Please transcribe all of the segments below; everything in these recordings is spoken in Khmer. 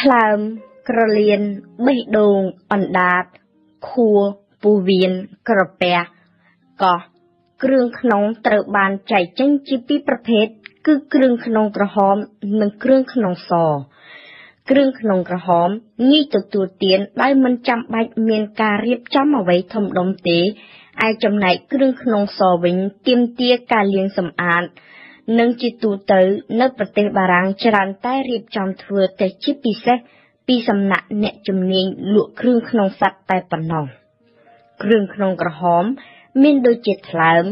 ថ្លើម ក្រលៀនបេះដូងអណ្ដាតខួរពោះវៀនក្រពះកោះគ្រឿងក្នុងត្រូវបានចែកចេញជាពីរប្រភេទគឺគ្រឿងក្នុងក្រហម និងគ្រឿងក្នុងសគ្រឿងក្នុងក្រហមងាយទទួលទានដោយមិនចាំបាច់មានការរៀបចំអ្វីធំដុំទេឯចំណែកគ្រឿងក្នុងសវិញទាមទារការលាងសម្អាត និងជាទូទៅនៅប្រទេសបារាំងច្រើនតែរៀបចំធ្វើតែជាពិសេសពីសំណាក់អ្នកជំនាញលក់គ្រឿងក្នុងសត្វតែប៉ុណ្ណោះគ្រឿងក្នុងក្រហម មានដូចជាថ្លើម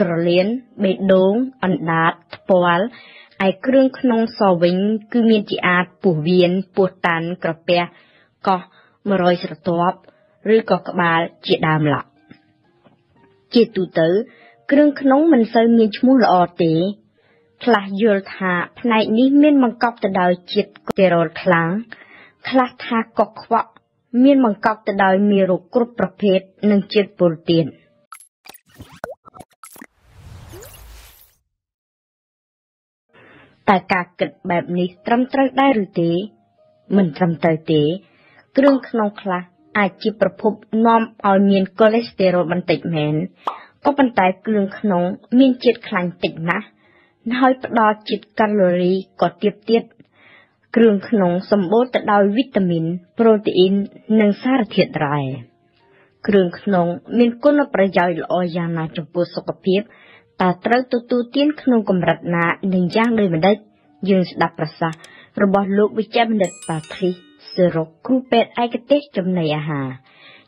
ក្រលៀនបេះដូងអណ្ដាតថ្ពាល់ឯគ្រឿងក្នុងសវិញ គឺមានជាអាចពោះវៀនពោះតាន់ក្រពះកោះ100ស្រទាប់ឬក៏ក្បាលជាដើមឡក់ជាទូទៅគ្រឿងក្នុងមិនសូវមានឈ្មោះល្អទេ ខ្លះយល់ថាផ្នែកនេះមានបង្កប់ទៅដោយជាតិកូឡេរ៉ុលខ្លាំងខ្លះថាកុកខ្វក់មានបង្កប់ទៅដោយមេរោគគ្រប់ប្រភេទនិងជាតិពុលទៀនតែការគិតបែបនេះត្រឹមត្រូវដែរឬទេ មិនត្រឹមត្រូវទេ គ្រឿងក្នុងខ្លះអាចជាប្រភពនាំឲ្យមានកូលេស្តេរ៉ុលបន្តិចមែនក៏ប៉ុន្តែគ្រឿងក្នុង មានជាតិខ្លាញ់តិចណាស់ ហើយផ្ដល់ជាតិកាឡូរីក៏ទាបទៀតគ្រឿងក្នុងសម្បូរទៅដោយវីតាមីន ប្រូតេអ៊ីន និងសារធាតុរ៉ែគ្រឿងក្នុងមានគុណប្រយោជន៍ល្អយ៉ាងណាស់ចំពោះសុខភាពតើត្រូវទទួលទានក្នុងកម្រិតណានិងយ៉ាងដូចម្ដេចយើងស្ដាប់ប្រសាសន៍របស់លោកវិជ្ជបណ្ឌិតប៉ាទ្រីសសេរុកគ្រូពេទ្យឯកទេសចំណីអាហារ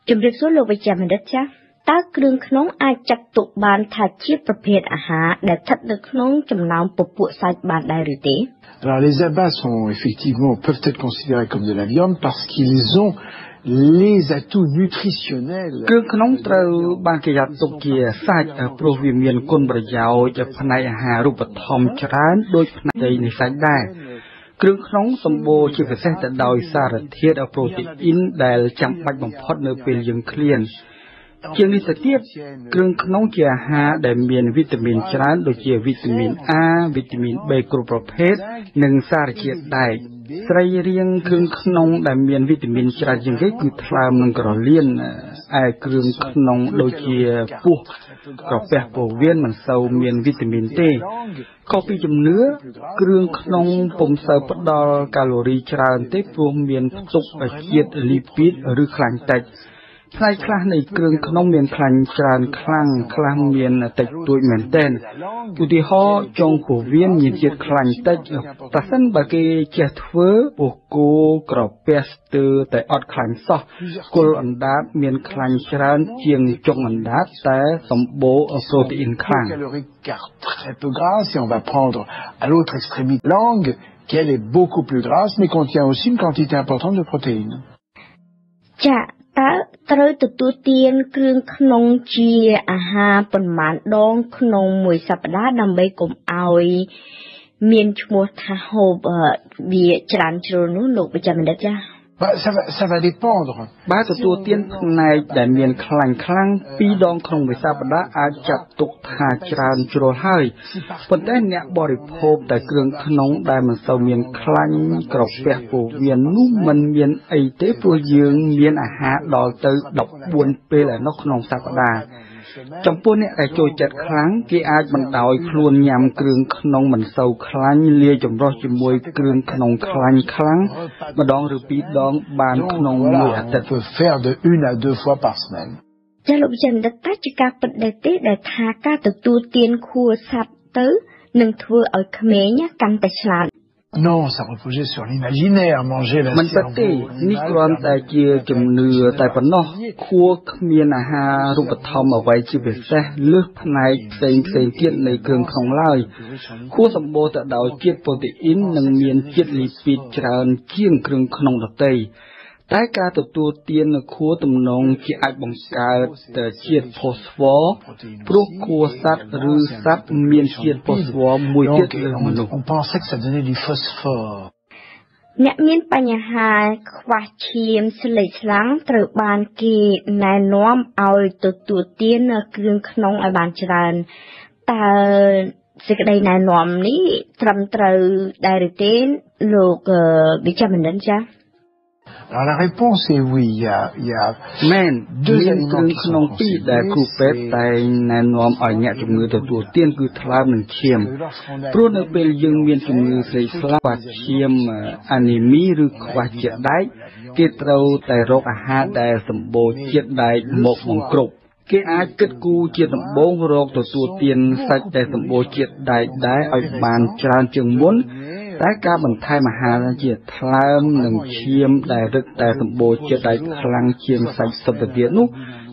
ជំរាបសួរលោកវិជ្ជបណ្ឌិតចា៎ តើគ្រឿងក្នុងអាចចាត់ទុកបានថាជាប្រភេទអាហារដែលស្ថិតនៅក្នុងចំណោមពពួកសាច់បានដែរឬទេ Alors les abats sont effectivement peuvent être considérés comme de la viande parce qu'ils ont les atouts nutritionnels គ្រឿងក្នុងត្រូវបានគេចាត់ទុកជាសាច់ព្រោះវាមានគុណប្រយោជន៍ផ្នែកអាហារូបត្ថម្ភច្រើនដូចផ្នែកនៃសាច់ដែរគ្រឿងក្នុងសម្បូរជាពិសេសទៅដោយសារធាតុប្រូតេអ៊ីនដែលចាំបាច់បំផុតនៅពេលយើងឃ្លាន ជាងនេះទៅទៀតគ្រឿងក្នុងជាអាហារដែលមានវីតាមីនច្រើនដូចជាវីតាមីន A វីតាមីន B គ្រប់ប្រភេទនិងសារជាតិដែកស្រីរាងគ្រឿងក្នុងដែលមានវីតាមីនច្រើនជាងគេគឺថ្លើមនិងក្រលៀនឯគ្រឿងក្នុងដូចជាពោះក្រពះពោះវៀនមិនសូវមានវីតាមីនទេខុសពីជំនឿគ្រឿងក្នុងពុំសូវផ្ដល់កាឡូរីច្រើនទេព្រោះមានផ្ទុកជាតិលីពីតឬខ្លាញ់តិច ផ្នែកខ្លះនៃគ្រឿងក្នុងមានខ្លាញ់ច្រើនខ្លាំងខ្លះមានតិចតួចមែនទែនឧទាហរណ៍ចុងពោះវៀនមានជាតិខ្លាញ់តិចប្រសិនបើគេចេះធ្វើពោះគោក្រពះស្ទើរតែអត់ខ្លាញ់សោះគល់អណ្ដាតមានខ្លាញ់ច្រើនជាងចុងអណ្ដាតតែសម្បូរប្រូតេអ៊ីនខ្លាំង très peu grasse et on va prendre à l'autre extrémité langue qui elle est beaucoup plus grasse mais contient aussi une quantité importante de protéines. ចា តើត្រូវទទួលទានគ្រឿងក្នុងជាអាហារប៉ុន្មានដងក្នុងមួយសប្តាហ៍ដើម្បីកុំឲ្យមានឈ្មោះថាហូបវាច្រើនជ្រុលនោះលោកបច្ចេកបណ្ឌិតចា៎ Bah, ça va ça va dépendre បើទទួលទានផ្នែកដែលមានខ្លាញ់ខ្លាំង2ដងក្នុងមួយសប្តាហ៍អាចចាត់ទុកថាច្រើនជ្រុលហើយប៉ុន្តែអ្នកបរិភោគតែគ្រឿងក្នុងដែលមិនសូវមានខ្លាញ់ក្រពះពោះវៀននោះមិនមានអីទេព្រោះយើងមានអាហារដល់ទៅ14ពេលឯនោះក្នុងសប្តាហ៍ ចំពោះអ្នកដែលចូលចិត្តខ្លាំងគេអាចបណ្ដោយខ្លួនញ៉ាំគ្រឿងក្នុងមិនសូវខ្លាញ់លាយចម្រុះជាមួយគ្រឿងក្នុងខ្លាញ់ខ្លាំងម្ដងឬពីរដងបានក្នុងមួយអាទិត្យ peut faire de une à deux fois par semaine ចាលោកចិនតើតើជាការពិតដែរទេដែលថាការទទួលទានខួរសัตว์ទៅនឹងធ្វើឲ្យក្មេងកាន់តែឆ្លាត Non, ça reposait sur l'imaginaire, manger la មិនពិតទេនេះគ្រាន់តែជាជំនឿតែប៉ុណ្ណោះខួរគ្មានអាហារូបត្ថម្ភអ្វីជាពិសេសលើសផ្នែកផ្សេងផ្សេងទៀតនៃគ្រឿងក្នុងឡើយខួរសម្បូរទៅដោយជាតិប្រូតេអ៊ីននិងមានជាតិលីពីតច្រើនជាងគ្រឿងក្នុងដទៃ តែការទទួលទាននៅខួរទំនងជាអាចបង្កើតជាតិផូស្វ័រព្រោះខួរសត្វឬសត្វមានជាតិផូស្វ័រមួយទៀតលើមនុស្ស On pensait que ça donnait du phosphore. អ្នកមានបញ្ហាខ្វះឈាមស្លេកស្លាំងត្រូវបានគេណែនាំឲ្យទទួលទានគ្រឿងក្នុងឲ្យបានច្រើនតើសេចក្តីណែនាំនេះត្រឹមត្រូវដែរឬទេលោកវិជ្ជបណ្ឌិតចា៎ Alors la réponse est oui. Il y a, il y a មែនមានគ្រឿងក្នុងពីរដែលគ្រូពេទ្យតែងណែនាំឲ្យអ្នកជំងឺទទួលទានគឺថ្លើមនិងឈាមព្រោះនៅពេលយើងមានជំងឺស្លេកស្លាប់ខ្វះឈាមអានីមីឬខ្វះជាតិដែកគេត្រូវតែរកអាហារដែលសម្បូរជាតិដែកមកបង្គ្រប់គេអាចគិតគូរជាដំបូងរកទទួលទានសាច់ដែលសម្បូរជាតិដែកដែរឲ្យបានច្រើនជាងមុន តែការបន្ថែមអាហារជាថ្លើមនិងឈាមដែលរឹតតែសម្បូរជាតិដែកខ្លាំងជាងសាច់សុទ្ធទៅទៀតនោះ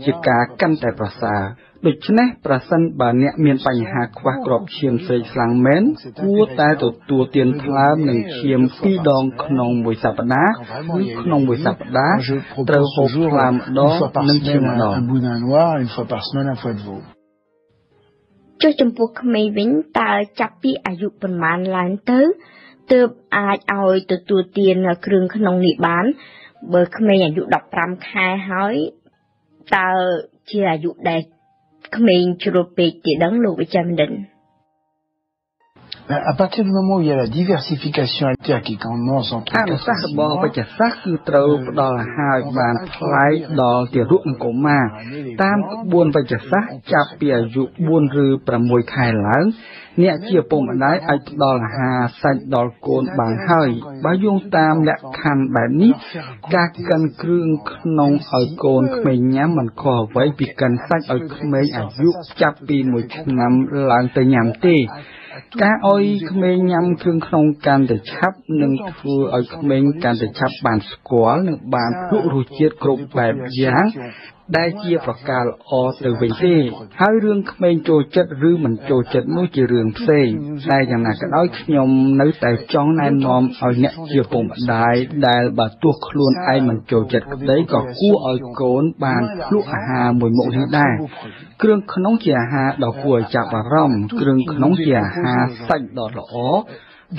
ជាការកាន់តែប្រសើរដូច្នេះប្រសិនបើអ្នកមានបញ្ហាខ្វះគ្រាប់ឈាមស្រេកស្លាំងមែនគួរតែទទួលទានថ្លើមនិងឈាម2ដងក្នុងមួយសប្តាហ៍ឬក្នុងមួយសប្តាហ៍ត្រូវហូបថ្លើមម្ដងនិងឈាមម្ដង un boudin noir une fois par semaine un foie de veau. ចុះចំពោះក្មេងវិញតើចាប់ពីអាយុប៉ុន្មានឡើងទៅ ទើបអាចឲ្យទទួលទានគ្រឿងក្នុងនេះបាន បើក្មេងអាយុ15ខែហើយតើជាអាយុដែលក្មេងជ្រុលពេកទេដឹងលោកវិជ្ជបណ្ឌិត À partir du moment où il y a la diversification alimentaire qui commence entre អនុសាសន៍របស់វិជ្ជសាស្ត្រគឺត្រូវផ្ដល់អាហារឲ្យបានថ្លៃដល់ទារកនិងកុមារតាមក្បួនវិជ្ជសាស្ត្រចាប់ពីអាយុ4ឬ6ខែឡើងអ្នកជាឪពុកម្ដាយអាចផ្ដល់អាហារសាច់ដល់កូនបានហើយបើយោងតាមលក្ខខណ្ឌបែបនេះការកិនគ្រឿងក្នុងឲ្យកូនក្មេងញ៉ាំមិនខុសអ្វីពីកិនសាច់ឲ្យក្មេងអាយុចាប់ពី1ឆ្នាំឡើងទៅញ៉ាំទេ ការឲ្យក្មេងញ៉ាំគ្រឿងក្នុងកាន់តែឆាប់នឹងធ្វើឲ្យក្មេងកាន់តែឆាប់បានស្គាល់និងបានភ្លក់រសជាតិគ្រប់បែបយ៉ាងដែលជាប្រការល្អទៅវិញទេហើយរឿងក្មេងចូលចិត្តឬមិនចូលចិត្តនោះជារឿងផ្សេងតែយ៉ាងណាក៏ដោយខ្ញុំនៅតែចង់ណែនាំឲ្យអ្នកជាពុកម្ដាយដែលបើទោះខ្លួនឯងមិនចូលចិត្តក្តីក៏គួរឲ្យកូនបានភ្លក់អាហារមួយមុខនេះដែរគ្រឿងក្នុងជាអាហារដ៏គួរឲ្យចាប់អារម្មណ៍គ្រឿងក្នុងជាអាហារសាច់ដ៏ល្អ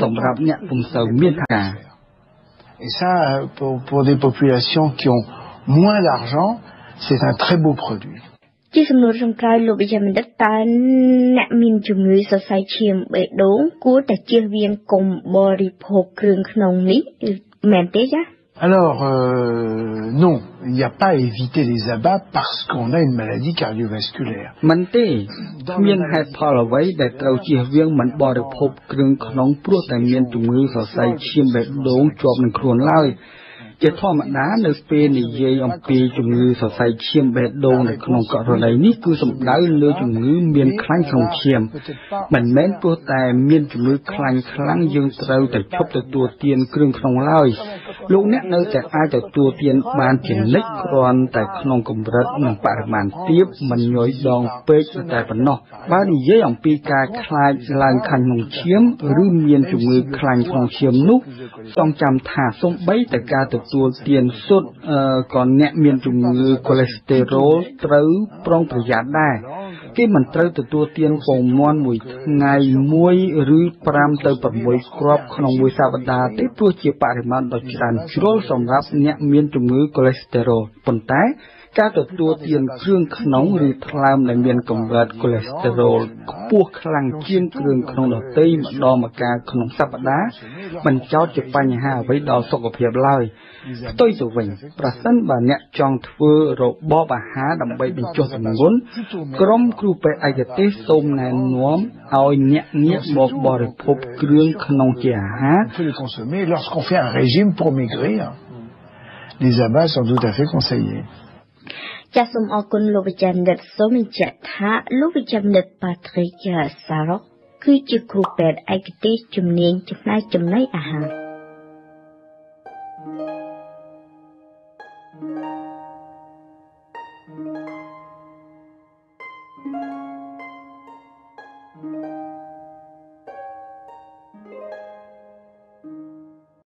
សម្រាប់អ្នកពុំសូវមានថា Et ça, pour, pour des populations qui ont moins d'argent, c'est un très beau produit. ជាសំណួរសំក្រោយលោកវិជ្ជបណ្ឌិតតើអ្នកមានជំងឺសរសៃឈាមបេះដូងគួរតែជៀសវាងកុំបរិភោគគ្រឿងក្នុងនេះមែនទេចា៎ Alors, euh, non, il n'y a pas à éviter les abats parce qu'on a une maladie cardiovasculaire. មិនទេមានហេតុផលអ្វីដែលត្រូវជៀសវាងមិនបរិភោគគ្រឿងក្នុងព្រោះតែមានជំងឺសរសៃឈាមបេះដូងជាប់នឹងខ្លួនឡើយជាធម្មតានៅពេលនិយាយអំពីជំងឺសរសៃឈាមបេះដូងនៅក្នុងករណីនេះគឺសំដៅលើជំងឺមានខ្លាញ់ក្នុងឈាមមិនមែនព្រោះតែមានជំងឺខ្លាញ់ខ្លាំងយើងត្រូវតែឈប់ទទួលទានគ្រឿងក្នុងឡើយ លោកអ្នកនៅតែអាចទទួលទានបានជានិច្ចគ្រាន់តែក្នុងកម្រិតនិងបរិមាណទាបមិនញយដងពេកតែប៉ុណ្ណោះបើនិយាយអំពីការខ្លាចឡើងខាញ់ក្នុងឈាមឬមានជំងឺខ្លាញ់ក្នុងឈាមនោះចង់ចាំថាសូម្បីតែការទទួលទានសុទ្ធក៏អ្នកមានជំងឺកូលេស្តេរ៉ុលត្រូវប្រុងប្រយ័ត្នដែរ គេមិនត្រូវទទួលទានពងមាន់មួយថ្ងៃមួយឬ5ទៅ6គ្រាប់ក្នុងមួយសប្តាហ៍ទេព្រោះជាបរិមាណដ៏ច្រើនជ្រុលសម្រាប់អ្នកមានជំងឺកូលេស្តេរ៉ុលប៉ុន្តែការទទួលទានគ្រឿងក្នុងឬថ្លើមដែលមានកម្រិតកូលេស្តេរ៉ុលខ្ពស់ខ្លាំងជាងគ្រឿងក្នុងដទៃម្ដងម្កាលក្នុងសប្តាហ៍មិនចោទជាបញ្ហាអ្វីដល់សុខភាពឡើយផ្ទុយទៅវិញប្រសិនបើអ្នកចង់ធ្វើរបបអាហារដើម្បីបញ្ចុះទម្ងន់ក្រុមគ្រូពេទ្យឯកទេសសូមណែនាំឲ្យអ្នកងាកមកបរិភោគគ្រឿងក្នុងជាអាហារ On peut les consommer lorsqu'on fait un régime pour maigrir. Les abats sont tout à fait conseillés. ចាសសូមអរគុណលោកវិជ្ជបណ្ឌិតសូមបញ្ជាក់ថាលោកវិជ្ជបណ្ឌិតប៉ាត្រិកសារ៉ុកគឺជាគ្រូពេទ្យឯកទេសជំនាញចំណាយចំណីអាហារ